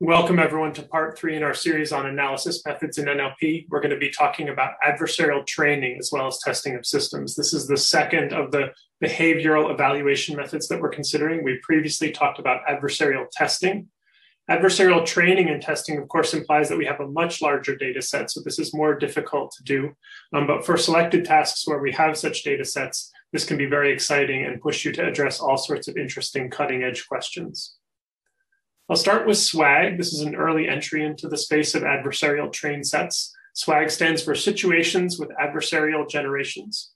Welcome everyone to part three in our series on analysis methods in NLP. We're going to be talking about adversarial training as well as testing of systems. This is the second of the behavioral evaluation methods that we're considering. We previously talked about adversarial testing. Adversarial training and testing, of course, implies that we have a much larger data set, so this is more difficult to do. Um, but for selected tasks where we have such data sets, this can be very exciting and push you to address all sorts of interesting cutting edge questions. I'll start with SWAG. This is an early entry into the space of adversarial train sets. SWAG stands for Situations with Adversarial Generations.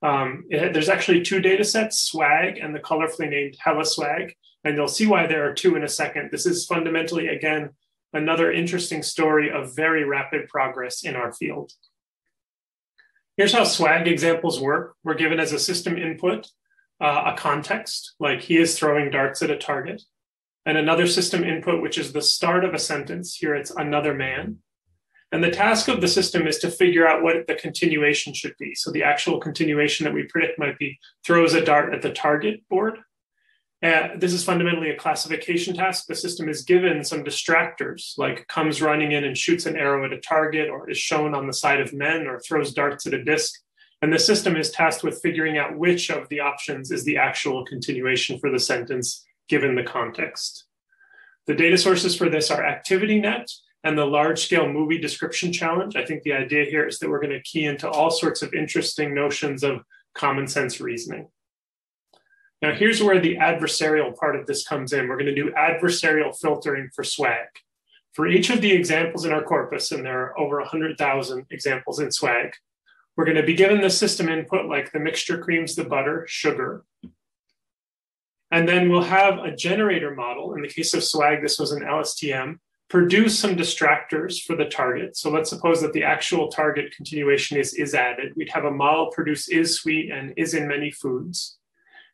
Um, it, there's actually two data sets, SWAG and the colorfully named HellaSWAG, and you'll see why there are two in a second. This is fundamentally, again, another interesting story of very rapid progress in our field. Here's how SWAG examples work. We're given as a system input uh, a context, like he is throwing darts at a target and another system input, which is the start of a sentence. Here it's another man. And the task of the system is to figure out what the continuation should be. So the actual continuation that we predict might be throws a dart at the target board. Uh, this is fundamentally a classification task. The system is given some distractors, like comes running in and shoots an arrow at a target, or is shown on the side of men, or throws darts at a disc. And the system is tasked with figuring out which of the options is the actual continuation for the sentence given the context. The data sources for this are ActivityNet and the large scale movie description challenge. I think the idea here is that we're going to key into all sorts of interesting notions of common sense reasoning. Now, here's where the adversarial part of this comes in. We're going to do adversarial filtering for SWAG. For each of the examples in our corpus, and there are over 100,000 examples in SWAG, we're going to be given the system input like the mixture creams the butter, sugar, and then we'll have a generator model. In the case of SWAG, this was an LSTM, produce some distractors for the target. So let's suppose that the actual target continuation is is added. We'd have a model produce is sweet and is in many foods.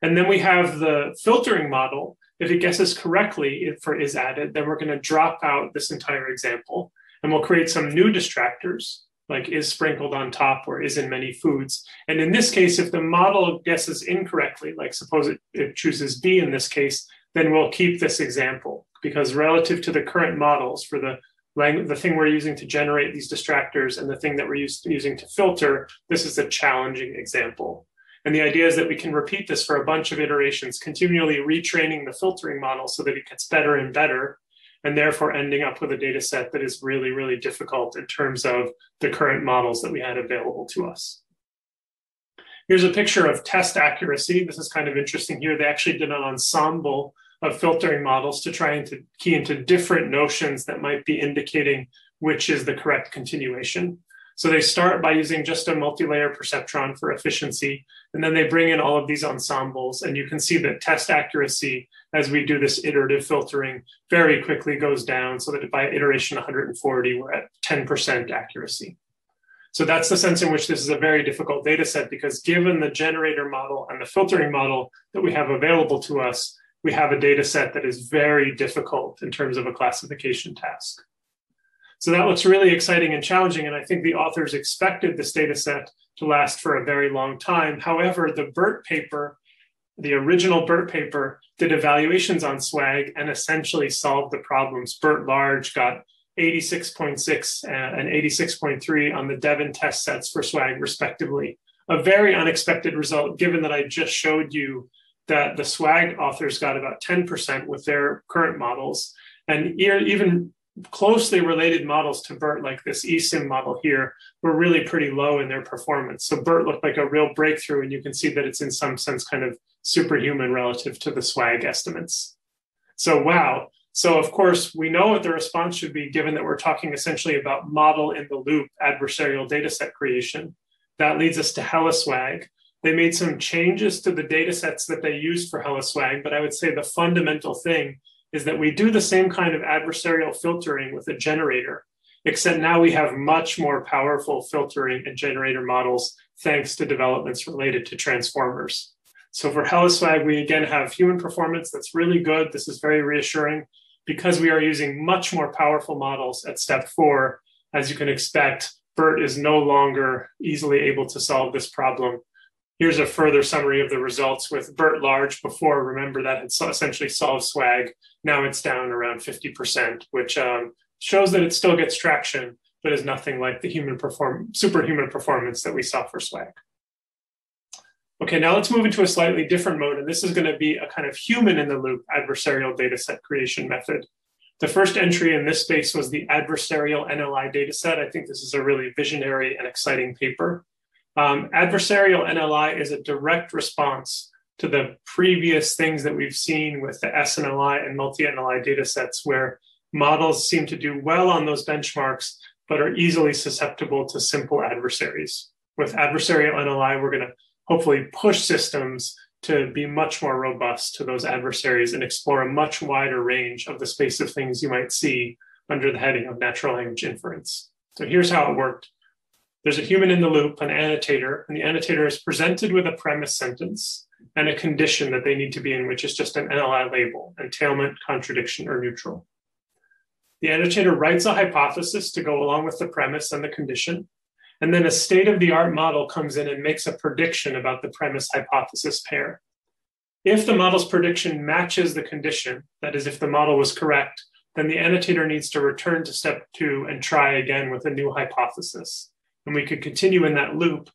And then we have the filtering model. If it guesses correctly for is added, then we're going to drop out this entire example and we'll create some new distractors like is sprinkled on top or is in many foods. And in this case, if the model guesses incorrectly, like suppose it, it chooses B in this case, then we'll keep this example because relative to the current models for the the thing we're using to generate these distractors and the thing that we're used, using to filter, this is a challenging example. And the idea is that we can repeat this for a bunch of iterations, continually retraining the filtering model so that it gets better and better and therefore ending up with a data set that is really, really difficult in terms of the current models that we had available to us. Here's a picture of test accuracy. This is kind of interesting here. They actually did an ensemble of filtering models to try and to key into different notions that might be indicating which is the correct continuation. So they start by using just a multi-layer perceptron for efficiency, and then they bring in all of these ensembles, and you can see that test accuracy as we do this iterative filtering very quickly goes down so that by iteration 140, we're at 10% accuracy. So that's the sense in which this is a very difficult data set because given the generator model and the filtering model that we have available to us, we have a data set that is very difficult in terms of a classification task. So that looks really exciting and challenging. And I think the authors expected this data set to last for a very long time. However, the BERT paper, the original BERT paper, did evaluations on SWAG and essentially solved the problems. BERT Large got 86.6 uh, and 86.3 on the Devin test sets for SWAG, respectively. A very unexpected result, given that I just showed you that the SWAG authors got about 10% with their current models. And even closely related models to BERT, like this ESIM model here, were really pretty low in their performance. So BERT looked like a real breakthrough, and you can see that it's in some sense kind of superhuman relative to the SWAG estimates. So wow. So of course, we know what the response should be given that we're talking essentially about model in the loop adversarial dataset creation. That leads us to HellaSWAG. They made some changes to the data sets that they used for HellaSWAG, but I would say the fundamental thing is that we do the same kind of adversarial filtering with a generator, except now we have much more powerful filtering and generator models thanks to developments related to transformers. So for HellaSWAG, we again have human performance that's really good. This is very reassuring because we are using much more powerful models at step four. As you can expect, BERT is no longer easily able to solve this problem Here's a further summary of the results with BERT large before. Remember that had essentially solved SWAG. Now it's down around 50%, which um, shows that it still gets traction, but is nothing like the human perform superhuman performance that we saw for SWAG. Okay, now let's move into a slightly different mode, and this is going to be a kind of human in the loop adversarial dataset creation method. The first entry in this space was the adversarial NLI dataset. I think this is a really visionary and exciting paper. Um, adversarial NLI is a direct response to the previous things that we've seen with the SNLI and multi-NLI data sets where models seem to do well on those benchmarks, but are easily susceptible to simple adversaries. With adversarial NLI, we're going to hopefully push systems to be much more robust to those adversaries and explore a much wider range of the space of things you might see under the heading of natural language inference. So here's how it worked. There's a human in the loop, an annotator, and the annotator is presented with a premise sentence and a condition that they need to be in, which is just an NLI label, entailment, contradiction, or neutral. The annotator writes a hypothesis to go along with the premise and the condition, and then a state of the art model comes in and makes a prediction about the premise hypothesis pair. If the model's prediction matches the condition, that is, if the model was correct, then the annotator needs to return to step two and try again with a new hypothesis and we could continue in that loop.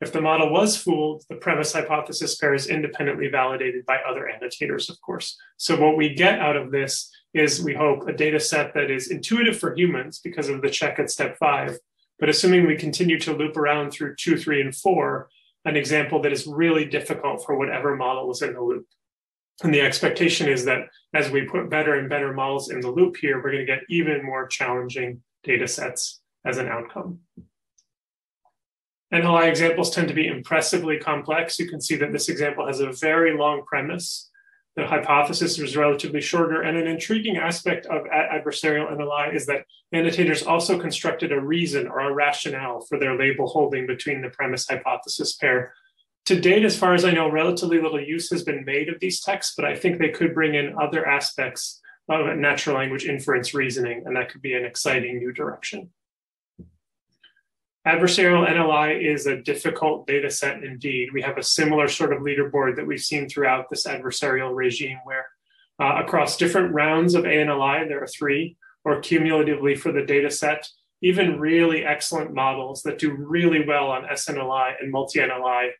If the model was fooled, the premise hypothesis pair is independently validated by other annotators, of course. So what we get out of this is, we hope, a data set that is intuitive for humans because of the check at step five. But assuming we continue to loop around through two, three, and four, an example that is really difficult for whatever model is in the loop. And the expectation is that as we put better and better models in the loop here, we're going to get even more challenging data sets as an outcome. NLI examples tend to be impressively complex. You can see that this example has a very long premise. The hypothesis was relatively shorter. And an intriguing aspect of adversarial NLI is that annotators also constructed a reason or a rationale for their label holding between the premise hypothesis pair. To date, as far as I know, relatively little use has been made of these texts, but I think they could bring in other aspects of natural language inference reasoning, and that could be an exciting new direction. Adversarial NLI is a difficult data set indeed. We have a similar sort of leaderboard that we've seen throughout this adversarial regime where uh, across different rounds of ANLI, there are three, or cumulatively for the data set, even really excellent models that do really well on SNLI and multi-NLI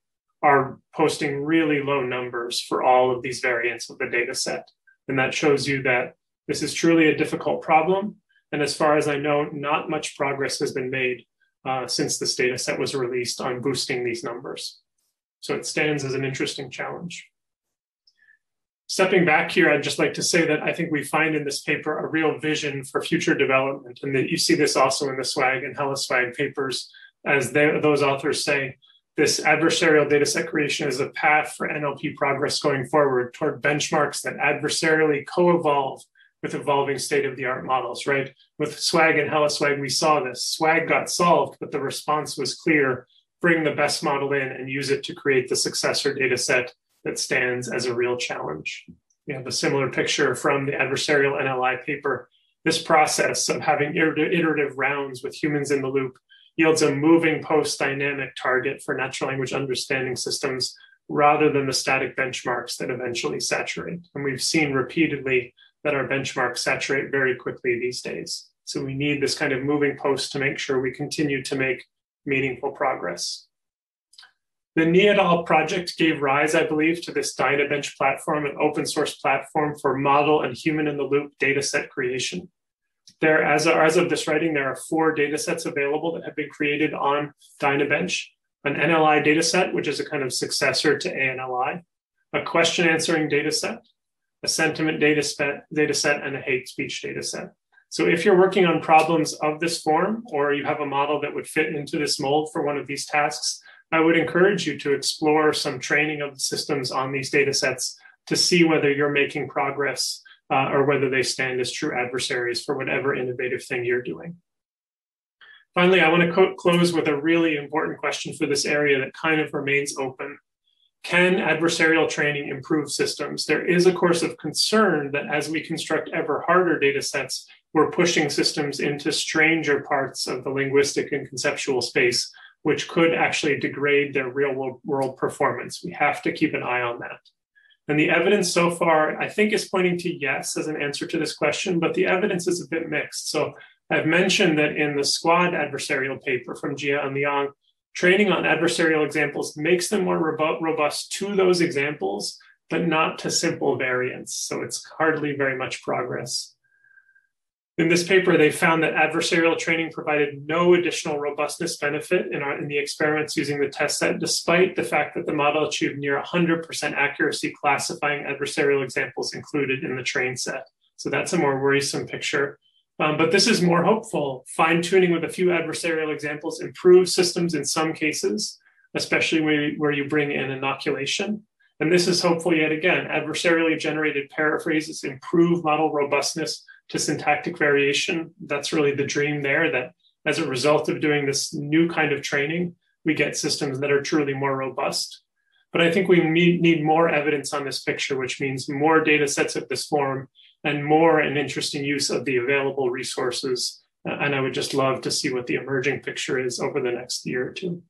are posting really low numbers for all of these variants of the data set. And that shows you that this is truly a difficult problem. And as far as I know, not much progress has been made uh, since this data set was released on boosting these numbers. So it stands as an interesting challenge. Stepping back here, I'd just like to say that I think we find in this paper a real vision for future development, and that you see this also in the SWAG and HellaSWAG papers, as they, those authors say, this adversarial dataset creation is a path for NLP progress going forward toward benchmarks that adversarially co-evolve with evolving state of the art models, right? With SWAG and HellaSWAG, we saw this. SWAG got solved, but the response was clear bring the best model in and use it to create the successor data set that stands as a real challenge. We have a similar picture from the adversarial NLI paper. This process of having iterative rounds with humans in the loop yields a moving post dynamic target for natural language understanding systems rather than the static benchmarks that eventually saturate. And we've seen repeatedly that our benchmarks saturate very quickly these days. So we need this kind of moving post to make sure we continue to make meaningful progress. The Nie et al. project gave rise, I believe, to this Dynabench platform, an open source platform for model and human in the loop data set creation. There, as, as of this writing, there are four data sets available that have been created on Dynabench. An NLI data set, which is a kind of successor to ANLI, a question answering data set, a sentiment data set, data set and a hate speech data set. So if you're working on problems of this form, or you have a model that would fit into this mold for one of these tasks, I would encourage you to explore some training of the systems on these data sets to see whether you're making progress uh, or whether they stand as true adversaries for whatever innovative thing you're doing. Finally, I want to close with a really important question for this area that kind of remains open. Can adversarial training improve systems? There is a course of concern that as we construct ever harder data sets, we're pushing systems into stranger parts of the linguistic and conceptual space which could actually degrade their real world performance. We have to keep an eye on that. And the evidence so far, I think, is pointing to yes as an answer to this question, but the evidence is a bit mixed. So I've mentioned that in the SQuAD adversarial paper from Jia and Liang, training on adversarial examples makes them more robust to those examples, but not to simple variants. So it's hardly very much progress. In this paper, they found that adversarial training provided no additional robustness benefit in, our, in the experiments using the test set, despite the fact that the model achieved near 100% accuracy classifying adversarial examples included in the train set. So that's a more worrisome picture. Um, but this is more hopeful. Fine tuning with a few adversarial examples improves systems in some cases, especially where, where you bring in inoculation. And this is hopeful yet again. Adversarially generated paraphrases improve model robustness to syntactic variation. That's really the dream there that as a result of doing this new kind of training, we get systems that are truly more robust. But I think we need more evidence on this picture, which means more data sets of this form and more an interesting use of the available resources. Uh, and I would just love to see what the emerging picture is over the next year or two.